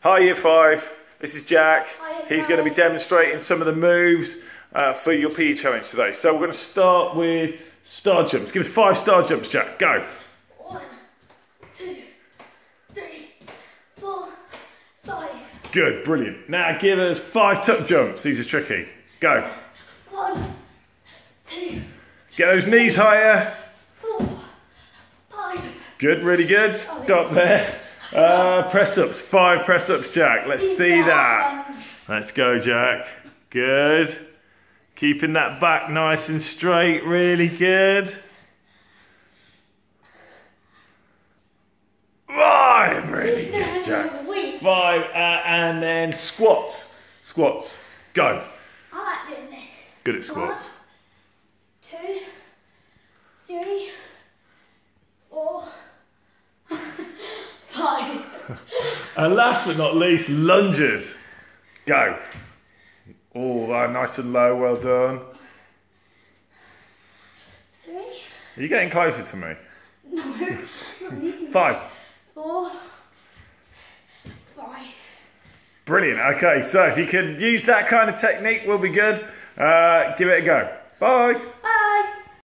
Hi Year 5, this is Jack. Hi, He's going to be demonstrating some of the moves uh, for your PE challenge today. So we're going to start with star jumps. Give us five star jumps, Jack. Go. One, two, three, four, five. Good, brilliant. Now give us five tuck jumps. These are tricky. Go. One, two, Get those knees higher. four, five. Good, really good. Stop there. Uh, press ups. Five press ups, Jack. Let's These see that. Let's go, Jack. Good. Keeping that back nice and straight. Really good. Right, really good, Jack. Five, uh, and then squats. Squats. Go. I like doing this. Good at squats. Two, three, four, five. And last but not least, lunges. Go. Oh, that nice and low. Well done. Three, Are you getting closer to me? no. Five. Four, five. Brilliant. Okay, so if you can use that kind of technique, we'll be good. Uh, give it a go. Bye.